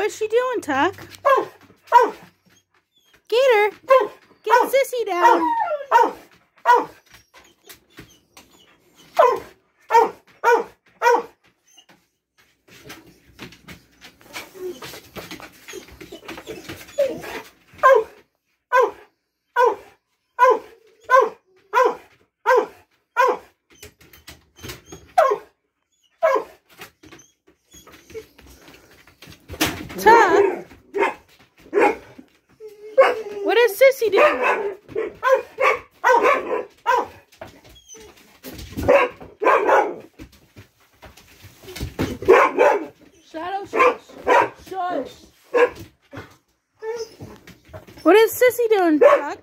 What's she doing, Tuck? Get her. Get oh. Sissy down. Oh. Oh. Tuck. What is Sissy doing? Shadow, shush. Shush. What is Sissy doing, Tuck?